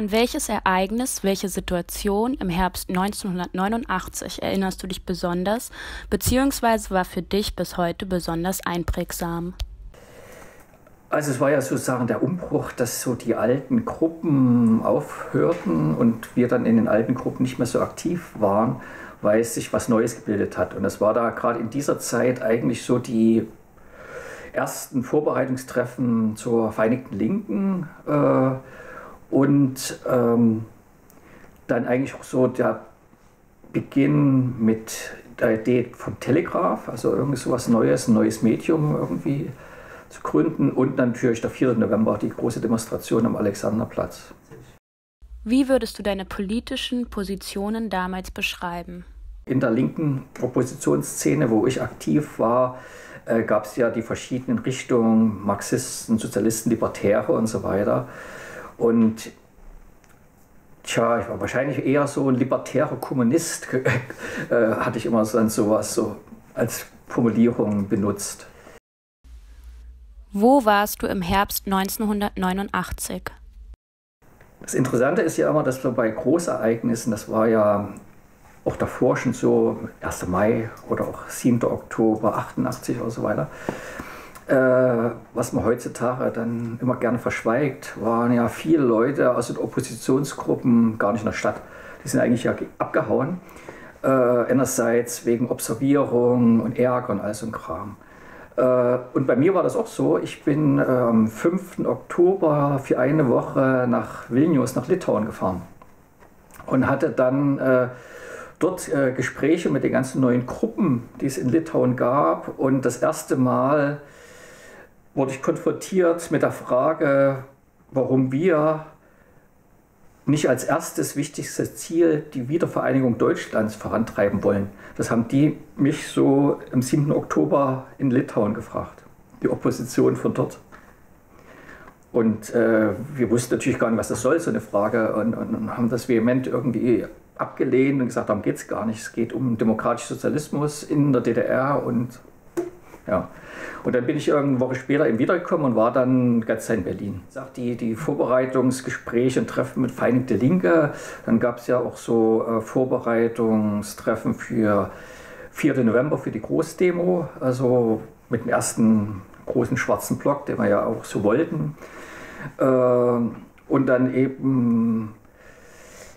An welches Ereignis, welche Situation im Herbst 1989 erinnerst du dich besonders, beziehungsweise war für dich bis heute besonders einprägsam? Also es war ja sozusagen der Umbruch, dass so die alten Gruppen aufhörten und wir dann in den alten Gruppen nicht mehr so aktiv waren, weil sich was Neues gebildet hat. Und es war da gerade in dieser Zeit eigentlich so die ersten Vorbereitungstreffen zur Vereinigten Linken äh, und ähm, dann eigentlich auch so der Beginn mit der Idee vom Telegraph, also irgendwie so was Neues, ein neues Medium irgendwie zu gründen und natürlich der 4. November die große Demonstration am Alexanderplatz. Wie würdest du deine politischen Positionen damals beschreiben? In der linken Oppositionsszene, wo ich aktiv war, äh, gab es ja die verschiedenen Richtungen, Marxisten, Sozialisten, Libertäre und so weiter. Und tja, ich war wahrscheinlich eher so ein libertärer Kommunist, äh, hatte ich immer so sowas so als Formulierung benutzt. Wo warst du im Herbst 1989? Das Interessante ist ja immer, dass wir bei Großereignissen, das war ja auch davor schon so, 1. Mai oder auch 7. Oktober 88 oder so weiter, äh, was man heutzutage dann immer gerne verschweigt, waren ja viele Leute aus den Oppositionsgruppen gar nicht in der Stadt. Die sind eigentlich ja abgehauen. Äh, einerseits wegen Observierung und Ärger und all so ein Kram. Äh, und bei mir war das auch so. Ich bin äh, am 5. Oktober für eine Woche nach Vilnius, nach Litauen gefahren und hatte dann äh, dort Gespräche mit den ganzen neuen Gruppen, die es in Litauen gab. Und das erste Mal wurde ich konfrontiert mit der Frage, warum wir nicht als erstes wichtigstes Ziel die Wiedervereinigung Deutschlands vorantreiben wollen. Das haben die mich so am 7. Oktober in Litauen gefragt, die Opposition von dort. Und äh, wir wussten natürlich gar nicht, was das soll, so eine Frage, und, und haben das vehement irgendwie abgelehnt und gesagt, darum geht es gar nicht. Es geht um demokratischen Sozialismus in der DDR und ja. Und dann bin ich eine Woche später eben wiedergekommen und war dann ganz in Berlin. Die, die Vorbereitungsgespräche und Treffen mit Vereinigte Linke, dann gab es ja auch so äh, Vorbereitungstreffen für 4. November für die Großdemo, also mit dem ersten großen schwarzen Block, den wir ja auch so wollten. Äh, und dann eben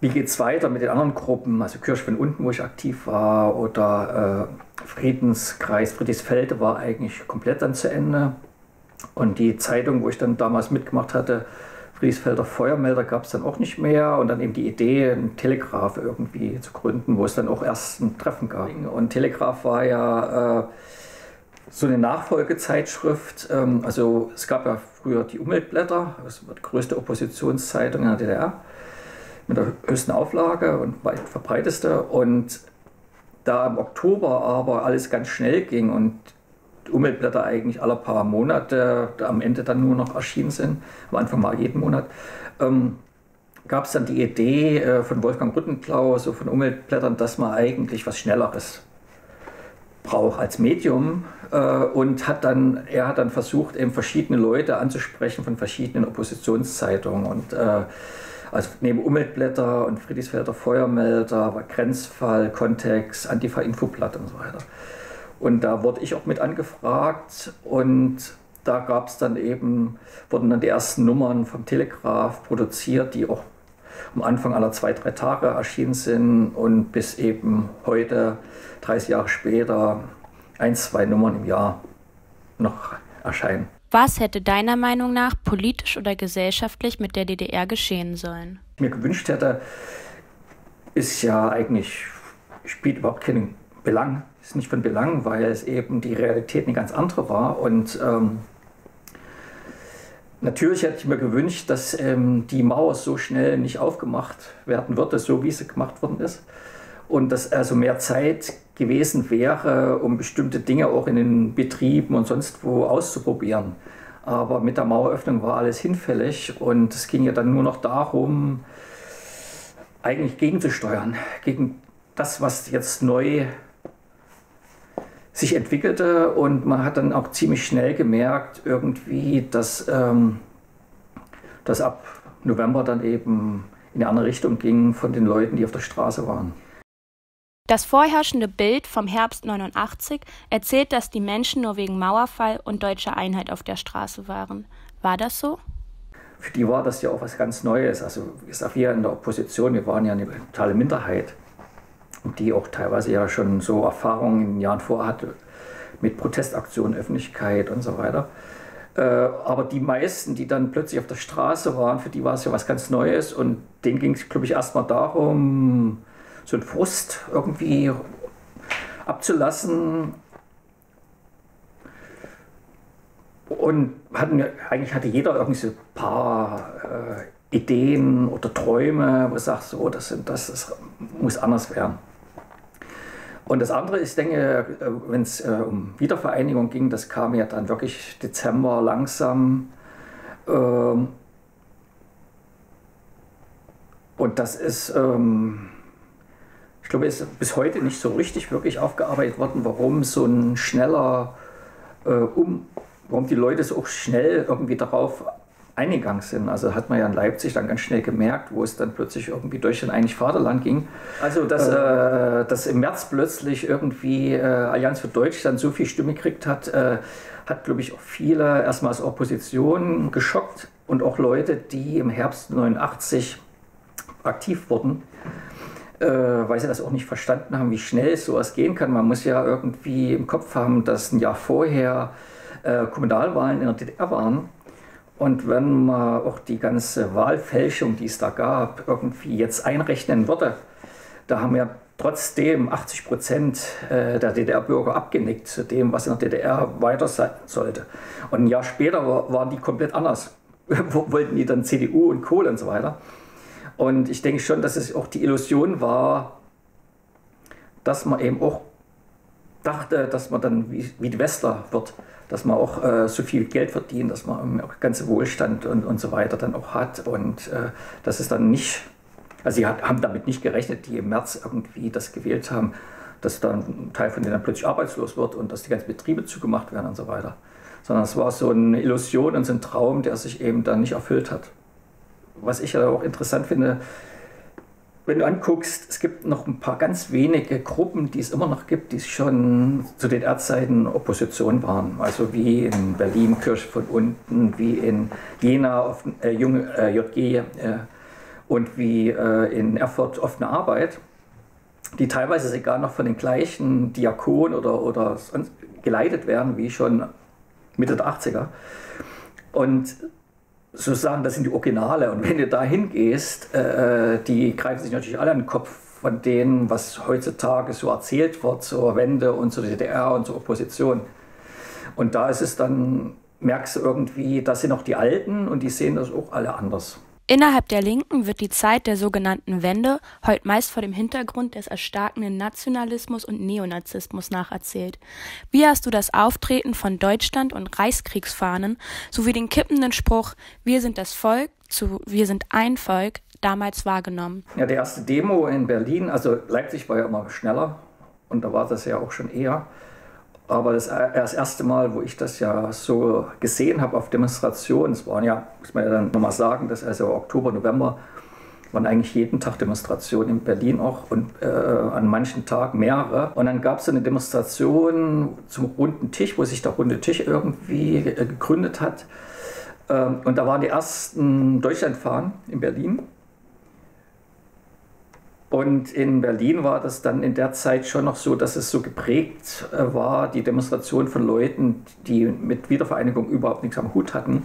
wie geht es weiter mit den anderen Gruppen, also Kirch von unten, wo ich aktiv war, oder äh, Friedenskreis Friedrichsfelde war eigentlich komplett dann zu Ende. Und die Zeitung, wo ich dann damals mitgemacht hatte, Friedrichsfelder Feuermelder, gab es dann auch nicht mehr. Und dann eben die Idee, einen Telegraph irgendwie zu gründen, wo es dann auch erst ein Treffen gab. Und Telegraph war ja äh, so eine Nachfolgezeitschrift. Ähm, also es gab ja früher die Umweltblätter, das war die größte Oppositionszeitung in der DDR mit der höchsten Auflage und weit verbreiteste. Und da im Oktober aber alles ganz schnell ging und Umweltblätter eigentlich alle paar Monate am Ende dann nur noch erschienen sind, am Anfang mal jeden Monat, ähm, gab es dann die Idee äh, von Wolfgang Rüttenklau, so von Umweltblättern, dass man eigentlich was Schnelleres braucht als Medium äh, und hat dann, er hat dann versucht, eben verschiedene Leute anzusprechen von verschiedenen Oppositionszeitungen und äh, also neben Umweltblätter und Friedrichsfelder Feuermelder war Grenzfall, Kontext, Antifa-Infoblatt und so weiter. Und da wurde ich auch mit angefragt und da gab es dann eben, wurden dann die ersten Nummern vom Telegraph produziert, die auch am Anfang aller zwei, drei Tage erschienen sind und bis eben heute, 30 Jahre später, ein, zwei Nummern im Jahr noch erscheinen. Was hätte deiner Meinung nach politisch oder gesellschaftlich mit der DDR geschehen sollen? Ich mir gewünscht hätte, ist ja eigentlich, spielt überhaupt keinen Belang, ist nicht von Belang, weil es eben die Realität eine ganz andere war. Und ähm, natürlich hätte ich mir gewünscht, dass ähm, die Mauer so schnell nicht aufgemacht werden würde, so wie sie gemacht worden ist. Und dass also mehr Zeit gewesen wäre, um bestimmte Dinge auch in den Betrieben und sonst wo auszuprobieren. Aber mit der Maueröffnung war alles hinfällig und es ging ja dann nur noch darum, eigentlich gegenzusteuern, gegen das, was jetzt neu sich entwickelte. Und man hat dann auch ziemlich schnell gemerkt, irgendwie, dass, ähm, dass ab November dann eben in eine andere Richtung ging von den Leuten, die auf der Straße waren. Das vorherrschende Bild vom Herbst 89 erzählt, dass die Menschen nur wegen Mauerfall und deutscher Einheit auf der Straße waren. War das so? Für die war das ja auch was ganz Neues. Also wir in der Opposition, wir waren ja eine totale Minderheit, die auch teilweise ja schon so Erfahrungen in den Jahren vorher hatte mit Protestaktionen, Öffentlichkeit und so weiter. Äh, aber die meisten, die dann plötzlich auf der Straße waren, für die war es ja was ganz Neues und denen ging es, glaube ich, erstmal darum, so einen Frust irgendwie abzulassen. Und hatten, eigentlich hatte jeder irgendwie so ein paar äh, Ideen oder Träume, wo er sagt, so, das, das, das muss anders werden. Und das andere ist, denke, äh, wenn es äh, um Wiedervereinigung ging, das kam ja dann wirklich Dezember langsam. Ähm, und das ist, ähm, ich glaube, es ist bis heute nicht so richtig wirklich aufgearbeitet worden, warum so ein schneller äh, um, warum die Leute so auch schnell irgendwie darauf eingegangen sind. Also hat man ja in Leipzig dann ganz schnell gemerkt, wo es dann plötzlich irgendwie durch ein eigentlich Vaterland ging. Also dass, äh, dass im März plötzlich irgendwie äh, Allianz für Deutschland so viel Stimme gekriegt hat, äh, hat, glaube ich, auch viele erstmal als Opposition geschockt und auch Leute, die im Herbst 89 aktiv wurden äh, weil sie das auch nicht verstanden haben, wie schnell sowas gehen kann. Man muss ja irgendwie im Kopf haben, dass ein Jahr vorher äh, Kommunalwahlen in der DDR waren. Und wenn man auch die ganze Wahlfälschung, die es da gab, irgendwie jetzt einrechnen würde, da haben ja trotzdem 80 Prozent äh, der DDR-Bürger abgenickt zu dem, was in der DDR weiter sein sollte. Und ein Jahr später waren die komplett anders. Wollten die dann CDU und Kohle und so weiter. Und ich denke schon, dass es auch die Illusion war, dass man eben auch dachte, dass man dann wie, wie die Westler wird, dass man auch äh, so viel Geld verdient, dass man auch ganze Wohlstand und, und so weiter dann auch hat. Und äh, dass es dann nicht, also sie hat, haben damit nicht gerechnet, die im März irgendwie das gewählt haben, dass dann ein Teil von denen dann plötzlich arbeitslos wird und dass die ganzen Betriebe zugemacht werden und so weiter. Sondern es war so eine Illusion und so ein Traum, der sich eben dann nicht erfüllt hat was ich ja auch interessant finde, wenn du anguckst, es gibt noch ein paar ganz wenige Gruppen, die es immer noch gibt, die schon zu den Erdzeiten Opposition waren. Also wie in Berlin Kirche von unten, wie in Jena auf, äh, Junge, äh, JG äh, und wie äh, in Erfurt offene Arbeit, die teilweise sogar noch von den gleichen Diakonen oder, oder geleitet werden wie schon Mitte der 80er. Und sozusagen, das sind die Originale. Und wenn du da hingehst, äh, die greifen sich natürlich alle an den Kopf von denen, was heutzutage so erzählt wird zur Wende und zur DDR und zur Opposition. Und da ist es dann, merkst du irgendwie, das sind auch die Alten und die sehen das auch alle anders. Innerhalb der Linken wird die Zeit der sogenannten Wende heute meist vor dem Hintergrund des erstarkenden Nationalismus und Neonazismus nacherzählt. Wie hast du das Auftreten von Deutschland und Reichskriegsfahnen sowie den kippenden Spruch Wir sind das Volk zu Wir sind ein Volk damals wahrgenommen? Ja, die erste Demo in Berlin, also Leipzig war ja immer schneller und da war das ja auch schon eher. Aber das, das erste Mal, wo ich das ja so gesehen habe auf Demonstrationen, es waren ja, muss man ja dann nochmal sagen, dass also Oktober, November waren eigentlich jeden Tag Demonstrationen in Berlin auch und äh, an manchen Tagen mehrere. Und dann gab es eine Demonstration zum runden Tisch, wo sich der runde Tisch irgendwie äh, gegründet hat. Ähm, und da waren die ersten Deutschlandfahren in Berlin. Und in Berlin war das dann in der Zeit schon noch so, dass es so geprägt äh, war, die Demonstration von Leuten, die mit Wiedervereinigung überhaupt nichts am Hut hatten.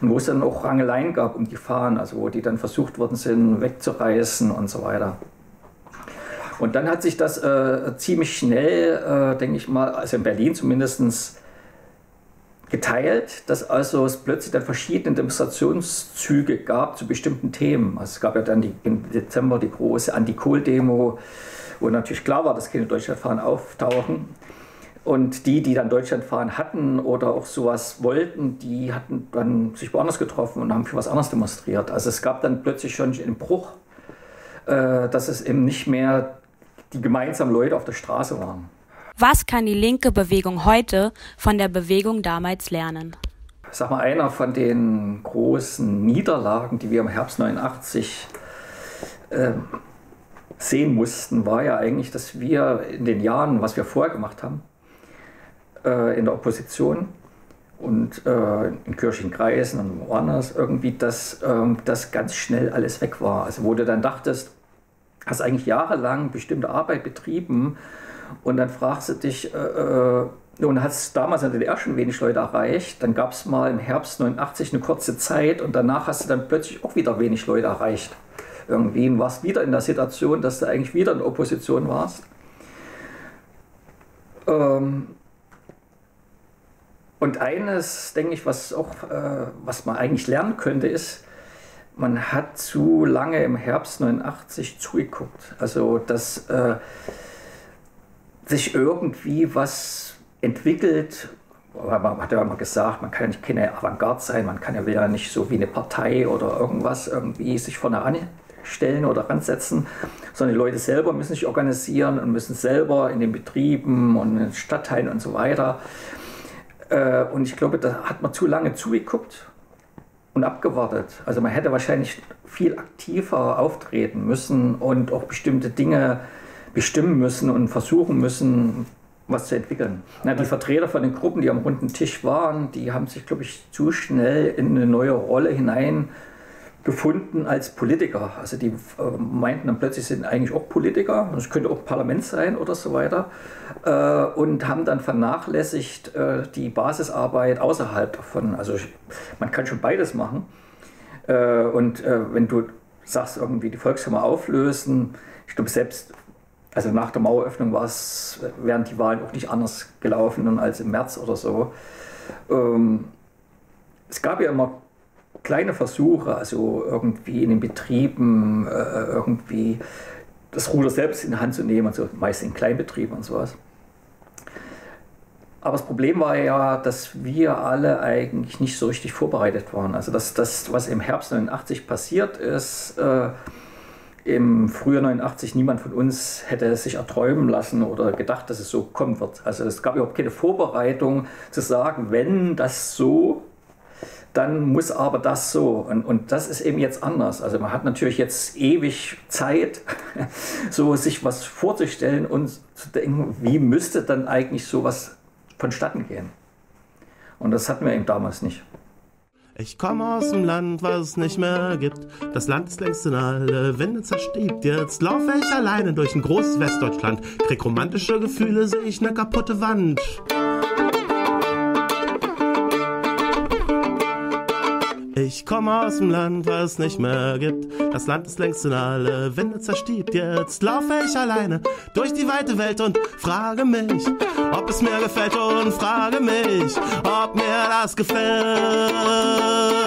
Und wo es dann auch Rangeleien gab um die Fahnen, also wo die dann versucht worden sind, wegzureißen und so weiter. Und dann hat sich das äh, ziemlich schnell, äh, denke ich mal, also in Berlin zumindest, geteilt, dass also es plötzlich dann verschiedene Demonstrationszüge gab zu bestimmten Themen. Also es gab ja dann die, im Dezember die große Anti-Kohl-Demo, wo natürlich klar war, dass keine Deutschlandfahren auftauchen. Und die, die dann Deutschlandfahren hatten oder auch sowas wollten, die hatten dann sich woanders getroffen und haben für was anderes demonstriert. Also es gab dann plötzlich schon einen Bruch, äh, dass es eben nicht mehr die gemeinsamen Leute auf der Straße waren. Was kann die linke Bewegung heute von der Bewegung damals lernen? sag mal, einer von den großen Niederlagen, die wir im Herbst 89 äh, sehen mussten, war ja eigentlich, dass wir in den Jahren, was wir vorher gemacht haben, äh, in der Opposition und äh, in Kreisen und woanders irgendwie, dass ähm, das ganz schnell alles weg war. Also wo du dann dachtest, hast eigentlich jahrelang bestimmte Arbeit betrieben und dann fragst du dich, äh, äh und hast damals in der DDR schon wenig Leute erreicht, dann gab es mal im Herbst 89 eine kurze Zeit und danach hast du dann plötzlich auch wieder wenig Leute erreicht. Irgendwie warst wieder in der Situation, dass du eigentlich wieder in der Opposition warst. Ähm, und eines, denke ich, was auch, äh, was man eigentlich lernen könnte, ist, man hat zu lange im Herbst 89 zugeguckt. Also, dass äh, sich irgendwie was entwickelt. Man hat ja immer gesagt, man kann ja nicht keine Avantgarde sein, man kann ja wieder nicht so wie eine Partei oder irgendwas irgendwie sich vorne anstellen oder ransetzen, sondern die Leute selber müssen sich organisieren und müssen selber in den Betrieben und in den Stadtteilen und so weiter äh, und ich glaube, da hat man zu lange zugeguckt und abgewartet. Also man hätte wahrscheinlich viel aktiver auftreten müssen und auch bestimmte Dinge bestimmen müssen und versuchen müssen, was zu entwickeln. Na, die Vertreter von den Gruppen, die am runden Tisch waren, die haben sich, glaube ich, zu schnell in eine neue Rolle hinein gefunden als Politiker. Also die äh, meinten dann plötzlich, sind eigentlich auch Politiker, es könnte auch Parlament sein oder so weiter, äh, und haben dann vernachlässigt äh, die Basisarbeit außerhalb davon. Also man kann schon beides machen. Und wenn du sagst, irgendwie die Volkskammer auflösen, ich glaube selbst, also nach der Maueröffnung war es, wären die Wahlen auch nicht anders gelaufen als im März oder so. Ähm, es gab ja immer kleine Versuche, also irgendwie in den Betrieben äh, irgendwie das Ruder selbst in die Hand zu nehmen, also meist in Kleinbetrieben und sowas. Aber das Problem war ja, dass wir alle eigentlich nicht so richtig vorbereitet waren. Also das, das was im Herbst 89 passiert ist, äh, im Frühjahr 89 niemand von uns hätte sich erträumen lassen oder gedacht, dass es so kommen wird. Also es gab überhaupt keine Vorbereitung zu sagen, wenn das so dann muss aber das so. Und, und das ist eben jetzt anders. Also man hat natürlich jetzt ewig Zeit, so sich was vorzustellen und zu denken, wie müsste dann eigentlich sowas vonstatten gehen. Und das hatten wir eben damals nicht. Ich komme aus dem Land, was es nicht mehr gibt. Das Land ist längst in alle Wände zerstiebt. Jetzt laufe ich alleine durch ein großes Westdeutschland. Krieg romantische Gefühle, sehe ich ne kaputte Wand. Ich komme aus dem Land, was nicht mehr gibt. Das Land ist längst in alle Wände zerstiebt. Jetzt laufe ich alleine durch die weite Welt und frage mich, ob es mir gefällt und frage mich, ob mir das gefällt.